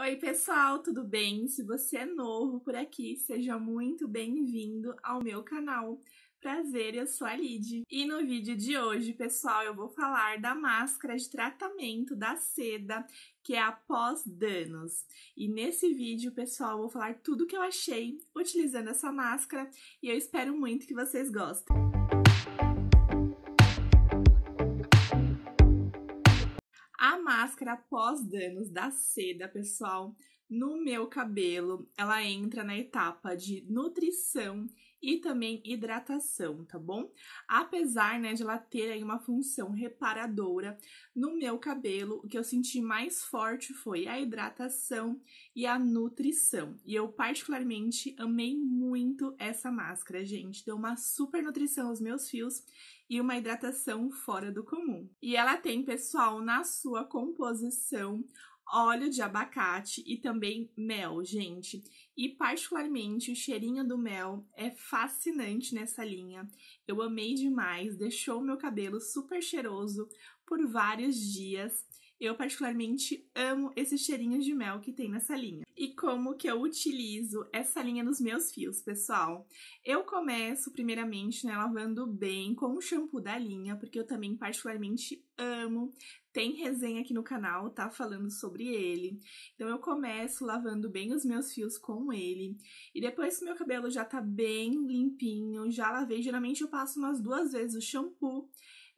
Oi, pessoal, tudo bem? Se você é novo por aqui, seja muito bem-vindo ao meu canal. Prazer, eu sou a Lid. E no vídeo de hoje, pessoal, eu vou falar da máscara de tratamento da seda, que é a pós-danos. E nesse vídeo, pessoal, eu vou falar tudo que eu achei utilizando essa máscara e eu espero muito que vocês gostem. A máscara pós-danos da seda, pessoal, no meu cabelo, ela entra na etapa de nutrição e também hidratação, tá bom? Apesar, né, de ela ter aí uma função reparadora, no meu cabelo, o que eu senti mais forte foi a hidratação e a nutrição. E eu particularmente amei muito essa máscara, gente. Deu uma super nutrição aos meus fios e uma hidratação fora do comum. E ela tem, pessoal, na sua composição óleo de abacate e também mel, gente. E particularmente o cheirinho do mel é fascinante nessa linha. Eu amei demais, deixou meu cabelo super cheiroso por vários dias. Eu particularmente amo esse cheirinho de mel que tem nessa linha. E como que eu utilizo essa linha nos meus fios, pessoal? Eu começo primeiramente né, lavando bem com o shampoo da linha, porque eu também particularmente amo. Tem resenha aqui no canal, tá? Falando sobre ele. Então eu começo lavando bem os meus fios com ele. E depois que meu cabelo já tá bem limpinho, já lavei, geralmente eu passo umas duas vezes o shampoo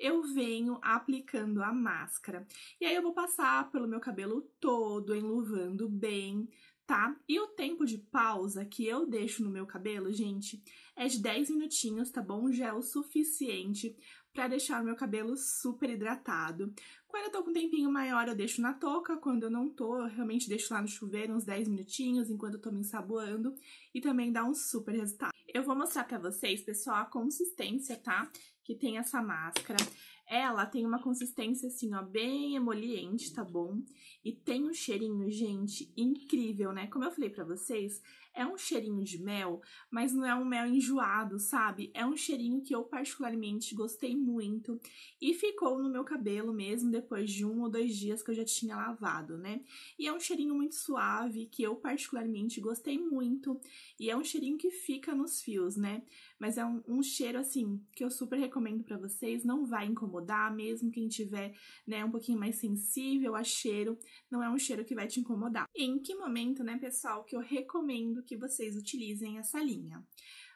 eu venho aplicando a máscara. E aí eu vou passar pelo meu cabelo todo, enluvando bem, tá? E o tempo de pausa que eu deixo no meu cabelo, gente, é de 10 minutinhos, tá bom? Já é o suficiente para deixar o meu cabelo super hidratado. Quando eu tô com um tempinho maior, eu deixo na touca. Quando eu não tô, eu realmente deixo lá no chuveiro uns 10 minutinhos, enquanto eu tô me ensaboando. E também dá um super resultado. Eu vou mostrar pra vocês, pessoal, a consistência, tá? que tem essa máscara. Ela tem uma consistência assim, ó, bem emoliente, tá bom? E tem um cheirinho, gente, incrível, né? Como eu falei pra vocês, é um cheirinho de mel, mas não é um mel enjoado, sabe? É um cheirinho que eu particularmente gostei muito e ficou no meu cabelo mesmo depois de um ou dois dias que eu já tinha lavado, né? E é um cheirinho muito suave que eu particularmente gostei muito e é um cheirinho que fica nos fios, né? Mas é um, um cheiro assim que eu super recomendo para vocês, não vai incomodar, mesmo quem tiver, né, um pouquinho mais sensível a cheiro, não é um cheiro que vai te incomodar. Em que momento, né, pessoal, que eu recomendo que vocês utilizem essa linha.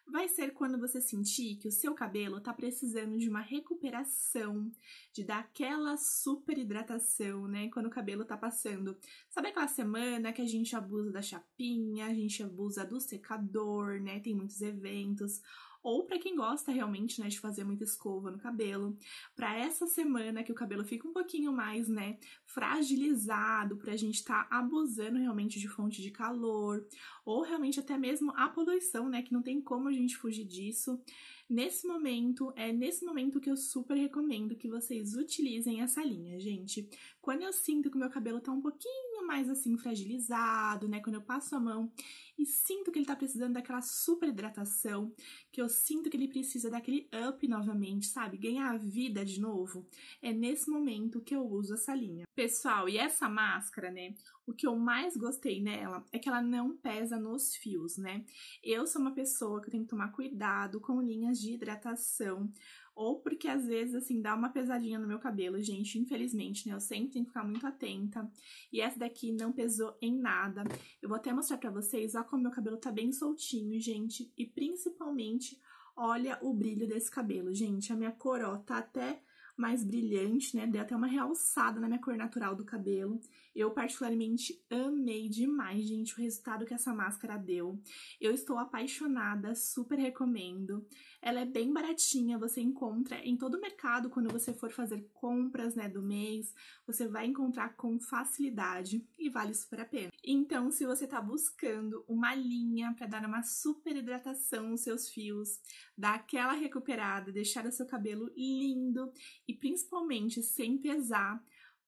Vai ser quando você sentir que o seu cabelo tá precisando de uma recuperação, de dar aquela super hidratação, né? Quando o cabelo tá passando. Sabe aquela semana que a gente abusa da chapinha, a gente abusa do secador, né? Tem muitos eventos ou para quem gosta realmente, né, de fazer muita escova no cabelo, para essa semana que o cabelo fica um pouquinho mais, né, fragilizado, pra gente estar tá abusando realmente de fonte de calor, ou realmente até mesmo a poluição, né, que não tem como a gente fugir disso. Nesse momento, é nesse momento que eu super recomendo que vocês utilizem essa linha, gente. Quando eu sinto que o meu cabelo tá um pouquinho mais assim fragilizado, né, quando eu passo a mão e sinto que ele tá precisando daquela super hidratação, que eu sinto que ele precisa daquele up novamente, sabe? Ganhar vida de novo. É nesse momento que eu uso essa linha. Pessoal, e essa máscara, né? O que eu mais gostei nela é que ela não pesa nos fios, né? Eu sou uma pessoa que tem que tomar cuidado com linhas de hidratação, ou porque às vezes, assim, dá uma pesadinha no meu cabelo, gente, infelizmente, né? Eu sempre tenho que ficar muito atenta. E essa daqui não pesou em nada. Eu vou até mostrar pra vocês, ó, como meu cabelo tá bem soltinho, gente. E principalmente, olha o brilho desse cabelo, gente. A minha cor, ó, tá até mais brilhante, né? Deu até uma realçada na minha cor natural do cabelo. Eu particularmente amei demais, gente, o resultado que essa máscara deu. Eu estou apaixonada, super recomendo. Ela é bem baratinha, você encontra em todo o mercado quando você for fazer compras, né, do mês. Você vai encontrar com facilidade e vale super a pena. Então, se você tá buscando uma linha para dar uma super hidratação nos seus fios, dar aquela recuperada, deixar o seu cabelo lindo e principalmente sem pesar,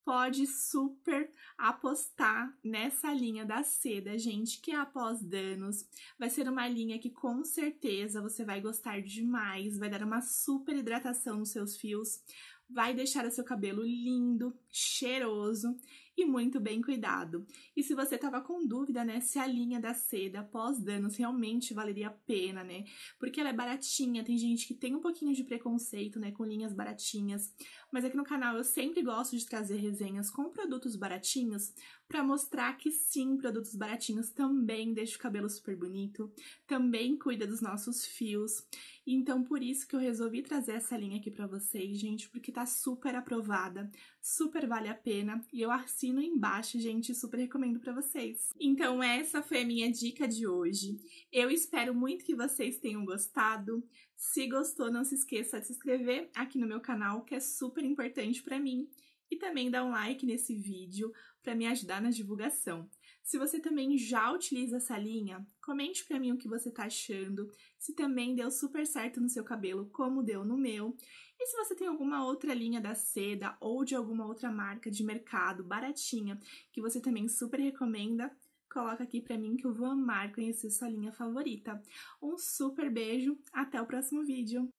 pode super apostar nessa linha da seda, gente, que é após danos. Vai ser uma linha que com certeza você vai gostar demais, vai dar uma super hidratação nos seus fios, vai deixar o seu cabelo lindo, cheiroso e muito bem cuidado. E se você tava com dúvida, né, se a linha da seda pós-danos realmente valeria a pena, né? Porque ela é baratinha, tem gente que tem um pouquinho de preconceito, né, com linhas baratinhas. Mas aqui no canal eu sempre gosto de trazer resenhas com produtos baratinhos para mostrar que sim, produtos baratinhos também deixam o cabelo super bonito, também cuida dos nossos fios. Então por isso que eu resolvi trazer essa linha aqui para vocês, gente, porque tá super aprovada, super vale a pena e eu assino embaixo, gente, super recomendo para vocês. Então essa foi a minha dica de hoje. Eu espero muito que vocês tenham gostado. Se gostou, não se esqueça de se inscrever aqui no meu canal, que é super importante para mim e também dar um like nesse vídeo para me ajudar na divulgação. Se você também já utiliza essa linha, comente para mim o que você está achando, se também deu super certo no seu cabelo, como deu no meu. E se você tem alguma outra linha da seda ou de alguma outra marca de mercado baratinha que você também super recomenda, coloca aqui para mim que eu vou amar conhecer sua linha favorita. Um super beijo, até o próximo vídeo!